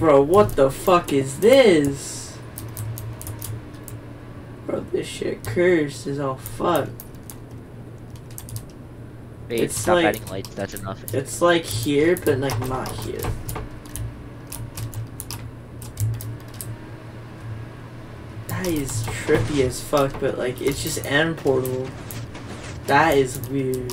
Bro, what the fuck is this? Bro, this shit cursed is all fucked. Wait, It's stop like- adding lights, that's enough. It's like here, but like not here. That is trippy as fuck, but like it's just end portal. That is weird.